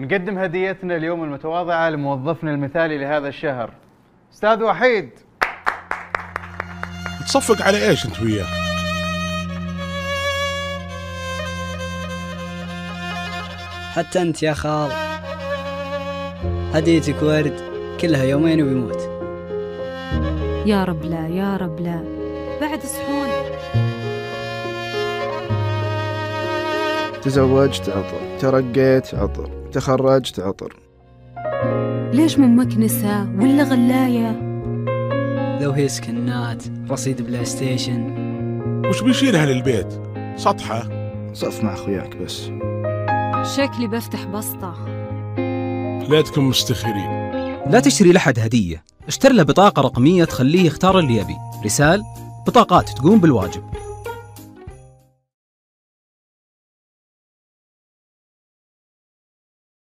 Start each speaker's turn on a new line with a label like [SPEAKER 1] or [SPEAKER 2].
[SPEAKER 1] ونقدم هديتنا اليوم المتواضعة لموظفنا المثالي لهذا الشهر أستاذ وحيد.
[SPEAKER 2] تصفق على إيش أنت وياه؟
[SPEAKER 3] حتى أنت يا خال. هديتك ورد كلها يومين ويموت
[SPEAKER 4] يا رب لا يا رب لا. بعد صحون
[SPEAKER 5] تزوجت عطر. ترقيت عطر. تخرجت عطر.
[SPEAKER 4] ليش من مكنسة ولا غلاية؟
[SPEAKER 3] لو هي سكنات رصيد PlayStation.
[SPEAKER 2] وش بيشيلها للبيت؟ سطحة؟
[SPEAKER 5] صف مع أخوياك بس.
[SPEAKER 4] شكلي بفتح بسطة.
[SPEAKER 2] لا تكون مستخيرين.
[SPEAKER 6] لا تشتري لحد هدية. اشتر له بطاقة رقمية تخليه يختار اللي يبي. رسال بطاقات تقوم بالواجب.